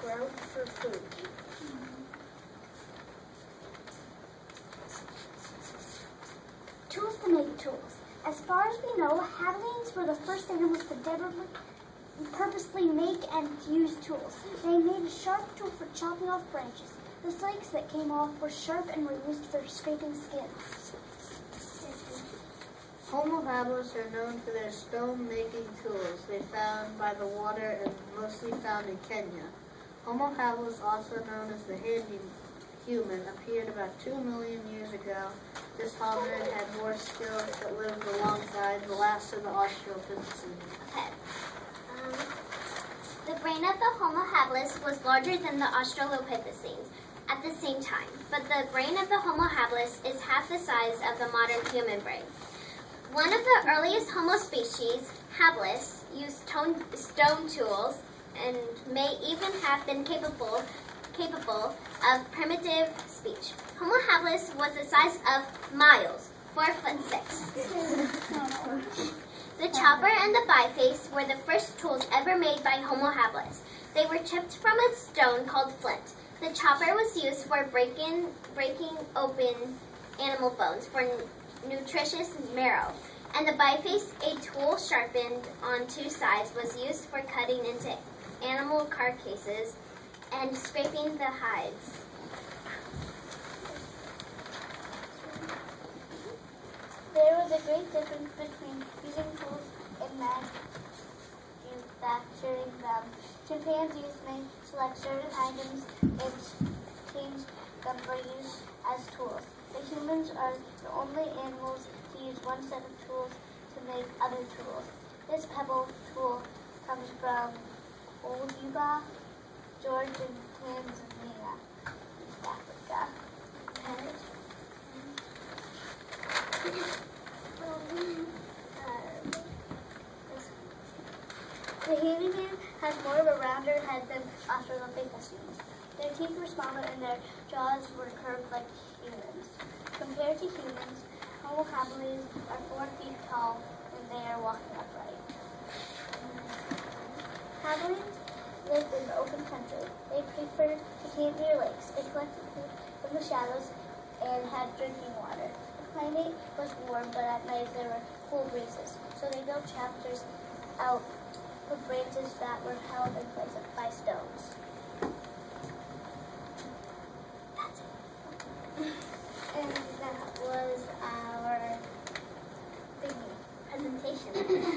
ground for food. Tools to make tools. As far as we know, Havillians were the first animals to deliberately, purposely make and use tools. They made a sharp tool for chopping off branches. The flakes that came off were sharp and were used for scraping skins. Homo habilis are known for their stone-making tools they found by the water and mostly found in Kenya. Homo habilis, also known as the handy human, appeared about 2 million years ago. This hominid had more skills that lived alongside the last of the Australopithecines. Okay. Um, the brain of the Homo habilis was larger than the Australopithecines at the same time, but the brain of the Homo habilis is half the size of the modern human brain. One of the earliest Homo species, habilis, used tone, stone tools and may even have been capable capable of primitive speech. Homo habilis was the size of Miles, four foot six. The chopper and the biface were the first tools ever made by Homo habilis. They were chipped from a stone called flint. The chopper was used for breaking, breaking open animal bones for nutritious marrow. And the biface, a tool sharpened on two sides, was used for cutting into animal carcasses and scraping the hides. There was a great difference between using tools and manufacturing them. Chimpanzees may select certain items and change them for use as tools. The humans are the only animals to use one set of tools to make other tools. This pebble tool comes from Old Yuba, George, and Tanzania, East Africa. Okay. Um, the handyman has more of a rounder head than Australopithecines. Teeth were smaller and their jaws were curved like humans. Compared to humans, Homo habilis are four feet tall and they are walking upright. Habilis lived in the open country. They preferred to camp near lakes. They collected food from the shallows and had drinking water. The climate was warm, but at night there were cool breezes, so they built shelters out of branches that were held in place by stones. Thank you.